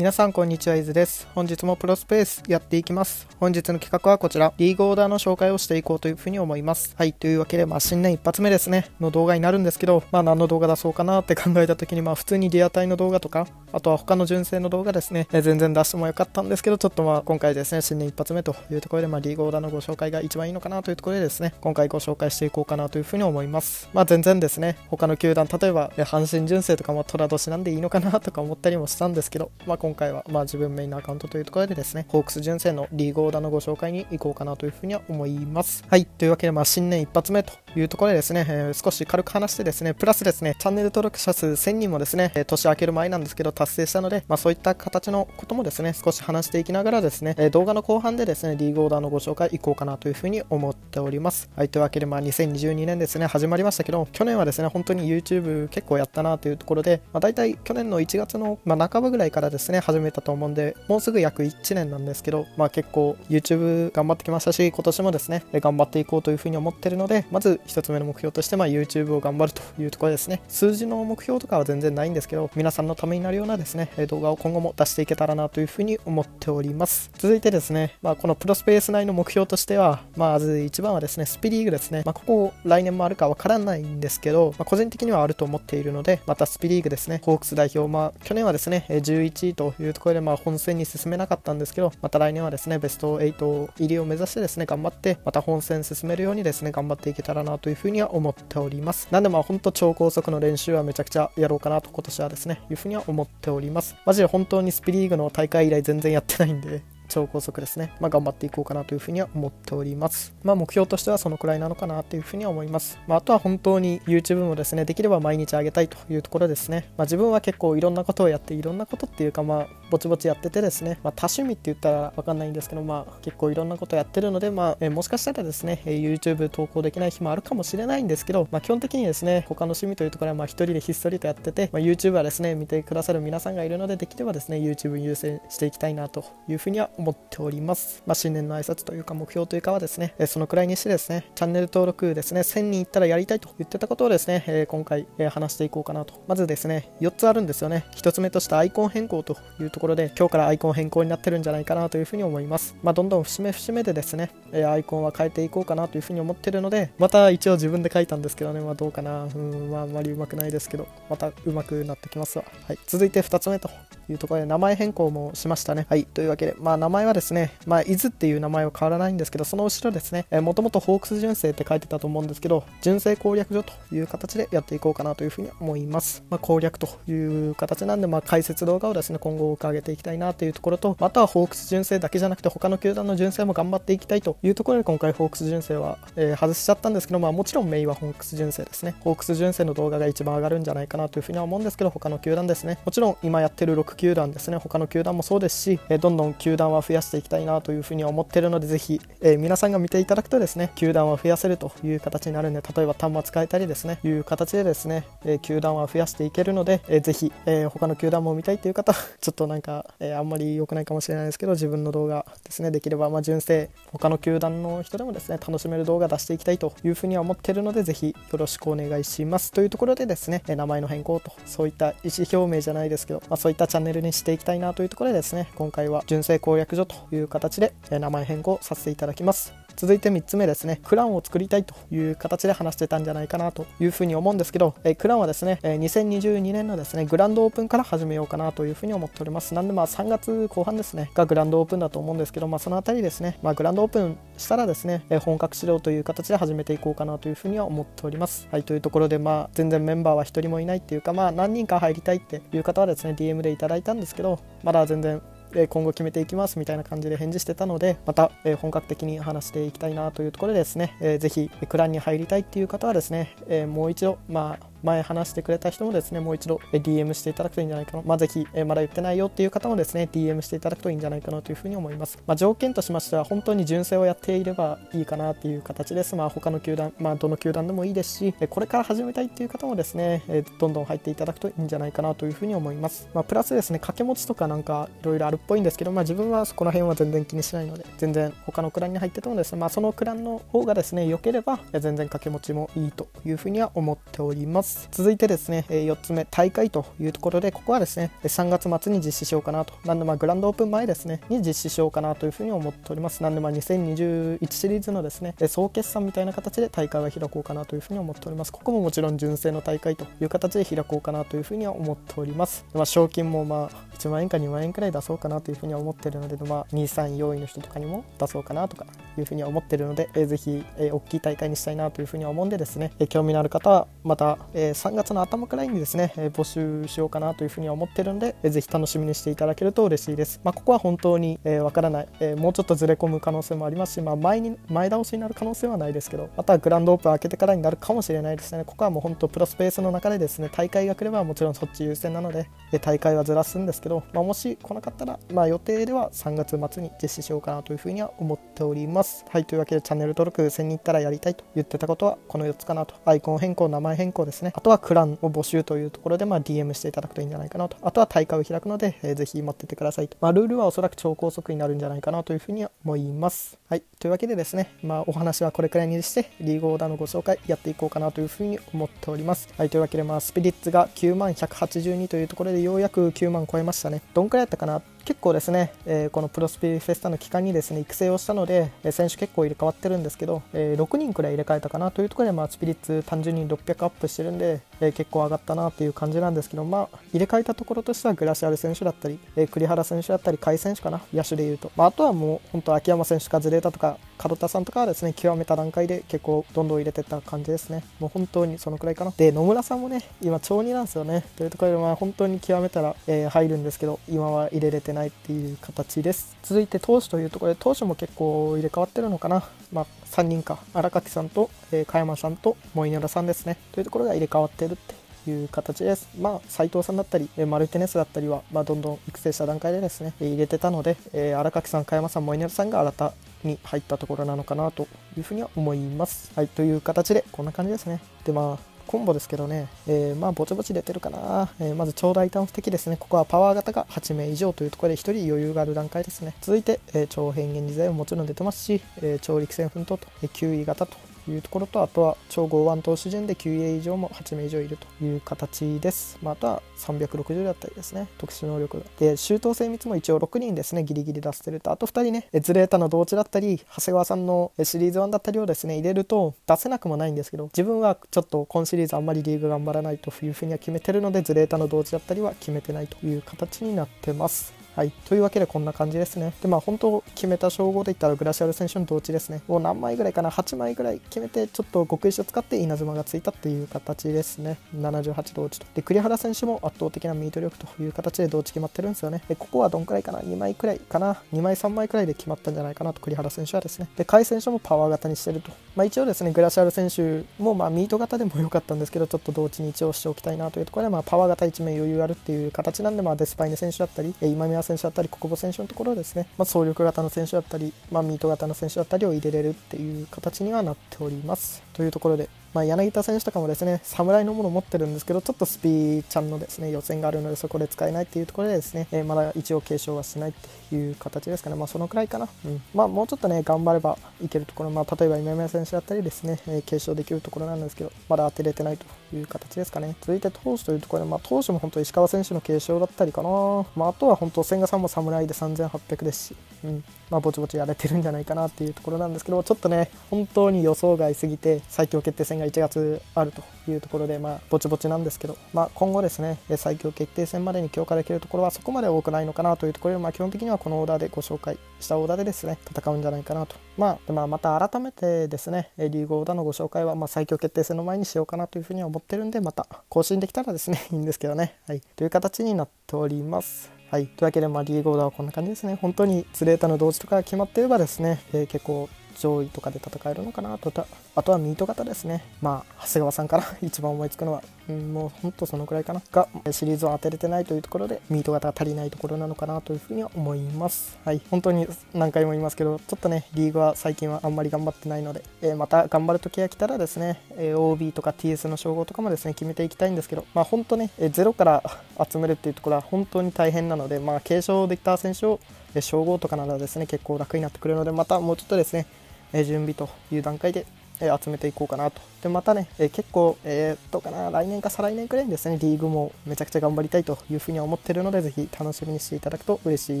皆さんこんにちは、伊豆です。本日もプロスペースやっていきます。本日の企画はこちら、リーグオーダーの紹介をしていこうというふうに思います。はい、というわけで、まあ、新年一発目ですね、の動画になるんですけど、まあ、何の動画出そうかなって考えた時に、まあ、普通にリアタイの動画とか、あとは他の純正の動画ですね、え全然出してもよかったんですけど、ちょっとまあ、今回ですね、新年一発目というところで、まあ、リーグオーダーのご紹介が一番いいのかなというところでですね、今回ご紹介していこうかなというふうに思います。まあ、全然ですね、他の球団、例えば、阪神純正とかも虎年なんでいいのかなとか思ったりもしたんですけど、まあ、今今回は、まあ、自分メインのアカウントというところでですね、ホークス純正のリーグオーダーのご紹介に行こうかなというふうには思います。はい、というわけで、まあ、新年一発目というところでですね、えー少し軽く話してですね、プラスですね、チャンネル登録者数1000人もですね、えー年明ける前なんですけど、達成したので、まあ、そういった形のこともですね、少し話していきながらですね、えー動画の後半でですね、リーグオーダーのご紹介行こうかなというふうに思っております。はい、というわけで、まあ、2022年ですね、始まりましたけど、去年はですね、本当に YouTube 結構やったなというところで、まあ、大体去年の1月の、まあ、半ばぐらいからですね、始めたと思うんで、もうすぐ約1年なんですけど、まあ、結構 YouTube 頑張ってきましたし、今年もですね、頑張っていこうというふうに思ってるので、まず1つ目の目標として、まあ、YouTube を頑張るというところですね。数字の目標とかは全然ないんですけど、皆さんのためになるようなですね、動画を今後も出していけたらなというふうに思っております。続いてですね、まあ、このプロスペース内の目標としては、まず一番はですね、スピリーグですね。まあ、ここ来年もあるかわからないんですけど、まあ、個人的にはあると思っているので、またスピリーグですね、ホークス代表、まあ、去年はですね、11位というところで、まあ、本戦に進めなかったんですけど、また来年はですね、ベスト8入りを目指してですね、頑張って、また本戦進めるようにですね、頑張っていけたらななというふうには思っております。なんで、まあ、本当超高速の練習はめちゃくちゃやろうかなと、今年はですね、いうふうには思っております。マジで本当にスピリーグの大会以来全然やってないんで、超高速ですね、まあ、頑張っていこうかなというふうには思っております。まあ、目標としてはそのくらいなのかなというふうには思います。まあ、あとは本当に YouTube もですね、できれば毎日上げたいというところですね。まあ、自分は結構いろんなことをやって、いろんなことっていうか、まあ、ぼちぼちやっててですね、まあ、多趣味って言ったらわかんないんですけど、まあ、結構いろんなことやってるので、まあ、えもしかしたらですね、え YouTube 投稿できない日もあるかもしれないんですけど、まあ、基本的にですね、他の趣味というところは、まあ、一人でひっそりとやってて、まあ、YouTube はですね、見てくださる皆さんがいるので、できればですね、YouTube 優先していきたいなというふうには思っております。まあ、新年の挨拶というか、目標というかはですね、えそのくらいにしてですね、チャンネル登録ですね、1000人いったらやりたいと言ってたことをですね、え今回、え話していこうかなと。まずですね、4つあるんですよね。1つ目としてアイコン変更というところで、今日からアイコン変更になってるんじゃないかなというふうに思います。まあ、どんどん節目節目でですね、えアイコンは変えていこうかなというふうに思ってるので、また一応自分で書いたんですけどね、まあどうかな、うん、まああんまりうまくないですけど、またうまくなってきますわ。はい。続いて2つ目というところで、名前変更もしましたね。はい。というわけで、まあ名前はですね、まあ伊豆っていう名前は変わらないんですけど、その後ろですね、もともとホークス純正って書いてたと思うんですけど、純正攻略所という形でやっていこうかなというふうに思います。まあ攻略という形なんで、まあ解説動画をですね、今後多く上げていきたいなというところと、またはホークス純正だけじゃなくて、他の球団の純正も頑張っていきたいというところで、今回ホークス純正は、えー外しちゃったんですけど、まあもちろんメインはホークス純正ですね。ホークス純正の動画が一番上がるんじゃないかなというふうには思うんですけど、他の球団ですね。もちろん今やってる6球団ですね、他の球団もそうですし、えどんどん球団は増やしていきたいなというふうには思ってるので、ぜひ、え皆さんが見ていただくとですね、球団は増やせるという形になるんで、例えば端末変えたりですね、いう形でですね、え球団は増やしていけるので、えーぜひ、え他の球団も見たいという方、ちょっとなんか、えあんまり良くないかもしれないですけど、自分の動画ですね、できれば、まあ、純正、他の球団の人でもですね、楽しめる動画出していきたいというふうには思ってるので、ぜひよろしくお願いします。というところでですね、え名前の変更と、そういった意思表明じゃないですけど、まあ、そういったチャンネルにしていきたいなというところでですね、今回は純正攻略所という形で、え名前変更させていただきます。続いて3つ目ですね、クランを作りたいという形で話してたんじゃないかなというふうに思うんですけど、えクランはですね、え2022年のですね、グランドオープンから始めようかなというふうに思っております。なんでまあ3月後半ですね、がグランドオープンだと思うんですけど、まあそのあたりですね、まあグランドオープンしたらですね、え本格指導という形で始めていこうかなというふうには思っております。はい、というところでまあ全然メンバーは1人もいないっていうか、まあ何人か入りたいっていう方はですね、DM でいただいたんですけど、まだ全然え今後決めていきますみたいな感じで返事してたのでまた、え本格的に話していきたいなというところでですね、えーぜひクランに入りたいっていう方はですね、えもう一度まあ前話してくれた人もですねもう一度 DM していただくといいんじゃないかな。まあぜひ、えまだ言ってないよっていう方もですね DM していただくといいんじゃないかなというふうに思います。まあ条件としましては本当に純正をやっていればいいかなっていう形です。まあ他の球団まあどの球団でもいいですしこれから始めたいっていう方もですね、えどんどん入っていただくといいんじゃないかなというふうに思います。まあプラスですね掛け持ちとかなんかいろいろあるっぽいんですけどまあ自分はそこら辺は全然気にしないので全然他のクランに入っててもですねまあそのクランの方がですね良ければ全然掛け持ちもいいというふうには思っております。ます。続いてですね、4つ目大会というところでここはですね3月末に実施しようかなと。なんでまあグランドオープン前ですねに実施しようかなというふうに思っております。なんでまあ2021シリーズのですね総決算みたいな形で大会は開こうかなというふうに思っております。ここももちろん純正の大会という形で開こうかなというふうには思っております、まあ、賞金もまあ1万円か2万円くらい出そうかなというふうには思っているので、まあ、2、3、4位の人とかにも出そうかなとかいうふうには思っているので、えー、ぜひ、えー、大きい大会にしたいなというふうには思うんでですね、えー、興味のある方はまた、3月の頭くらいにですね、え、募集しようかなというふうには思ってるので、えー、ぜひ楽しみにしていただけると嬉しいです。まあ、ここは本当にわ、えー、からない、え、もうちょっとずれ込む可能性もありますし、まあ、前に前倒しになる可能性はないですけど、またグランドオープン開けてからになるかもしれないですね。ここはもう本当プロスペースの中でですね、大会が来ればもちろんそっち優先なので、え大会はずらすんですけど、まあ、もし来なかったら、まあ、予定では3月末に実施しようかなというふうには思っております。はい、というわけでチャンネル登録1000人いったらやりたいと言ってたことはこの4つかなと。アイコン変更、名前変更ですね。あとはクランを募集というところで、まあ、DM していただくといいんじゃないかなと。あとは大会を開くので、えー、ぜひ待っててくださいと。まあ、ルールはおそらく超高速になるんじゃないかなというふうに思います。はい、というわけでですね、まあ、お話はこれくらいにして、リーグオーダーのご紹介やっていこうかなというふうに思っております。はい、というわけで、まあ、スピリッツが9万182というところでようやく9万超えましたね。どんくらいやったかな？結構ですね、えー、このプロスピフェスタの期間にですね育成をしたので、えー、選手結構入れ替わってるんですけど、えー、6人くらい入れ替えたかなというところで、まあ、スピリッツ単純に600アップしてるんで、え、結構上がったなという感じなんですけど、まあ、入れ替えたところとしてはグラシアル選手だったり、え栗原選手だったり、甲斐選手かな、野手でいうと、まあ、あとはもう本当、秋山選手かズレータとか、門田さんとかはですね極めた段階で結構どんどん入れてった感じですね。もう本当にそのくらいかな。で、野村さんもね、今、長2なんですよね。というところで、まあ、本当に極めたら、え入るんですけど、今は入れれてないっていう形です続いて投手というところで投手も結構入れ替わってるのかな、まあ、3人か荒垣さんと、えー、加山さんとモイネラさんですねというところが入れ替わってるっていう形です。まあ、斉藤さんだったり、マルテネスだったりは、まあ、どんどん育成した段階でですね、入れてたので、えー、荒垣さん、加山さん、モイネルさんが新たに入ったところなのかなというふうには思います。はい、という形で、こんな感じですね。で、まあ、コンボですけどね、えー、まあぼちぼち出てるかな、えー、まず超大胆不敵ですねここはパワー型が8名以上というところで1人余裕がある段階ですね続いて、えー、超変幻自在ももちろん出てますし、え超陸戦奮闘と、え9位型というところとあとは超剛腕投手陣で 9A 以上も8名以上いるという形です、まあ、あとは360だったりですね。特殊能力がで周到精密も一応6人ですね。ギリギリ出せてると。あと2人ね。ズレータの同地だったり長谷川さんのシリーズ1だったりをですね入れると出せなくもないんですけど自分はちょっと今シリーズあんまりリーグ頑張らないというふうには決めてるのでズレータの同地だったりは決めてないという形になってます。はい、というわけでこんな感じですね。で、まあ本当決めた称号で言ったらグラシアル選手の同値ですね。を何枚ぐらいかな、8枚ぐらい決めて、ちょっと極意を使って稲妻がついたっていう形ですね。78同値と。で、栗原選手も圧倒的なミート力という形で同値決まってるんですよね。で、ここはどんくらいかな、2枚くらいかな、2枚3枚くらいで決まったんじゃないかなと、栗原選手はですね。で、甲斐選手もパワー型にしてると。まあ一応ですね、グラシアル選手もまあミート型でも良かったんですけど、ちょっと同値に一応しておきたいなというところで、まあパワー型1名余裕あるっていう形なんで、まあデスパイネ選手だったり、今宮選手だったり、国母選手のところはですね、まあ、総力型の選手だったり、まあ、ミート型の選手だったりを入れれるっていう形にはなっております。というところで、まあ、柳田選手とかもですね侍のものを持ってるんですけどちょっとスピーちゃんのですね予選があるのでそこで使えないっていうところでですね、えー、まだ一応継承はしないっていう形ですかね。まあそのくらいかな、うん、まあもうちょっとね頑張ればいけるところ。まあ例えば今宮選手だったりですね、えー、継承できるところなんですけどまだ当てれてないという形ですかね。続いて投手というところでまあ投手も本当石川選手の継承だったりかな。まああとは本当千賀さんも侍で3800ですし、うん。まあぼちぼちやれてるんじゃないかなっていうところなんですけどちょっとね本当に予想外すぎて最強決定戦が1月あるというところで、まあ、ぼちぼちなんですけど、まあ、今後ですね、最強決定戦までに強化できるところはそこまで多くないのかなというところで、まあ、基本的にはこのオーダーでご紹介したオーダーでですね、戦うんじゃないかなと。まあ、まあ、また改めてですね、リーグオーダーのご紹介は、ま、最強決定戦の前にしようかなというふうには思ってるんで、また更新できたらですね、いいんですけどね、はい、という形になっております。はい、というわけで、まあ、リーグオーダーはこんな感じですね。本当にズレータの同時とか決まっていればですね、えー、結構上位とかで戦えるのかなと。あとはミート型ですね。まあ長谷川さんから 一番思いつくのは、うん、もうほんとそのくらいかな。がシリーズを当てれてないというところでミート型が足りないところなのかなというふうには思います。はい本当に何回も言いますけどちょっとねリーグは最近はあんまり頑張ってないので、えー、また頑張る時が来たらですね、え、OB とか TS の称号とかもですね決めていきたいんですけどまあ本当ね、えー、ゼロから集めるっていうところは本当に大変なのでまあ継承できた選手を称号とかならですね結構楽になってくるのでまたもうちょっとですねえ準備という段階でえ、集めていこうかなと。で、またね、え、結構、えー、どうかな、来年か再来年くらいにですね、リーグもめちゃくちゃ頑張りたいというふうに思ってるので、ぜひ楽しみにしていただくと嬉し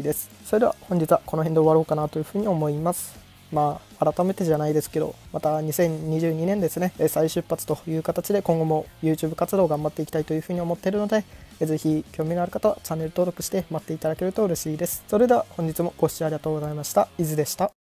いです。それでは本日はこの辺で終わろうかなというふうに思います。まあ、改めてじゃないですけど、また2022年ですね、再出発という形で今後も YouTube 活動を頑張っていきたいというふうに思っているので、ぜひ興味のある方はチャンネル登録して待っていただけると嬉しいです。それでは本日もご視聴ありがとうございました。伊豆でした。